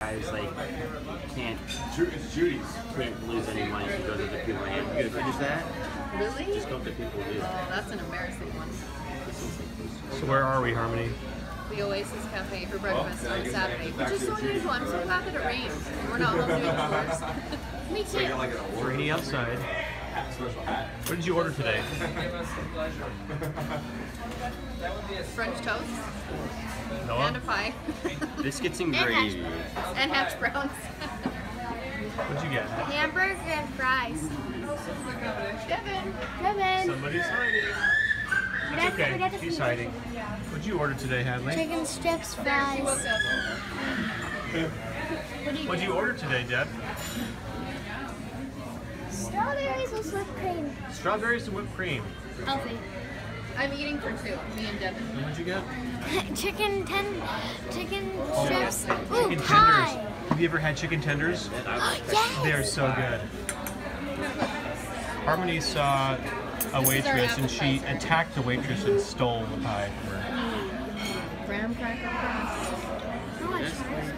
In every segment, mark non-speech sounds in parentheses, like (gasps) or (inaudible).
guys like can't It's Judy's. can't lose any money because of the people. And you gonna finish that? Really? Just don't the people do. Oh, that's an embarrassing one. So where are we, Harmony? The Oasis Cafe for breakfast on Saturday, which is so unusual. I'm so glad that it rained. We're not (laughs) home doing chores. Me (laughs) too. Like an award. Rainy outside. Special hat. What did you order today? (laughs) French toast and a pie (laughs) Biscuits and And hash gravy. and hash browns. What'd you get? Hamburger and fries. Devin. Kevin. Somebody's hiding. It's okay. She's hiding. What'd you order today, Hadley? Chicken strips, fries. Woke up. What do you What'd you order today, Deb? Strawberries with whipped cream. Strawberries and whipped cream. Healthy. I'm eating for two. Me and Devin. And what'd you get? (laughs) chicken ten, chicken oh, strips. Ooh, Chicken tenders. pie. Have you ever had chicken tenders? (gasps) yes. They're so good. Harmony saw a waitress and she attacked the waitress and stole the pie from her. Graham cracker crust. How much?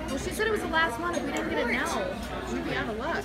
Well, she said it was the last one. If we didn't get it now, we'd be out of luck.